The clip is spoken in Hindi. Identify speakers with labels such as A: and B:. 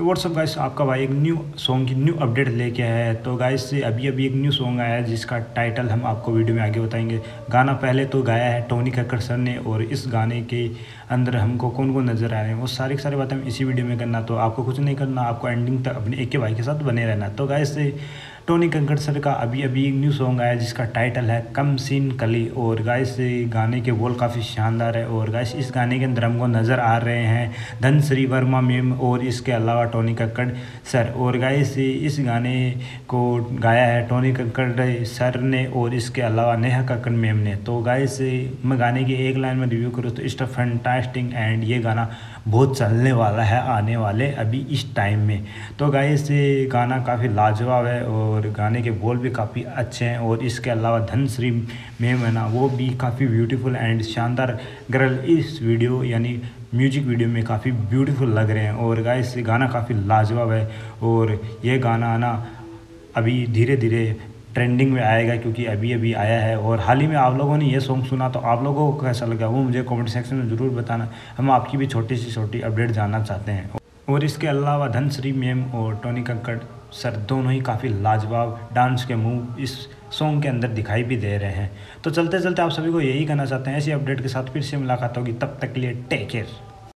A: व्हाट्सअप गाइस आपका भाई एक न्यू सॉन्ग की न्यू अपडेट लेके आया है। तो गाइस अभी अभी एक न्यू सॉन्ग आया है, जिसका टाइटल हम आपको वीडियो में आगे बताएँगे। गाना पहले तो गाया है टोनी कक्कर सर ने, और इस गाने के अंदर हमको कौन कौन नज़र आ रहे हैं, वो सारी सारी बातें हम इसी वीडियो में करना। तो आपको कुछ नहीं करना, आपको एंडिंग तक अपने एक के भाई के साथ बने रहना। तो गाय से टोनी कंकड़ सर का अभी अभी एक न्यू सॉन्ग आया जिसका टाइटल है कम सीन कली। और गाइस गाने के बोल काफ़ी शानदार है। और गाइस, इस गाने के अंदर हमको नज़र आ रहे हैं धन श्री वर्मा मेम और इसके अलावा टोनी कक्कड़ सर। और गाइस, इस गाने को गाया है टोनी कक्कड़ सर ने और इसके अलावा नेहा कक्कड़ मेम ने। तो गाइस, मैं गाने की एक लाइन में रिव्यू करूँ तो इट्स फैंटास्टिंग एंड ये गाना बहुत चलने वाला है, आने वाले अभी इस टाइम में। तो गाइस गाना काफ़ी लाजवाब है और और गाने के बोल भी काफ़ी अच्छे हैं और इसके अलावा धनश्री मेम है ना, वो भी काफ़ी ब्यूटीफुल एंड शानदार गर्ल इस वीडियो यानी म्यूज़िक वीडियो में काफ़ी ब्यूटीफुल लग रहे हैं और गाइस गाना काफ़ी लाजवाब है और ये गाना आना अभी धीरे धीरे ट्रेंडिंग में आएगा क्योंकि अभी अभी आया है और हाल ही में आप लोगों ने ये सॉन्ग सुना तो आप लोगों को कैसा लगा वो मुझे कमेंट सेक्शन में ज़रूर बताना। हम आपकी भी छोटी सी छोटी अपडेट जानना चाहते हैं। और इसके अलावा धनश्री मेम और टोनी कक्कड़ सर दोनों ही काफ़ी लाजवाब डांस के मूव इस सॉन्ग के अंदर दिखाई भी दे रहे हैं। तो चलते चलते आप सभी को यही कहना चाहते हैं, ऐसी अपडेट के साथ फिर से मुलाकात होगी। तब तक के लिए टेक केयर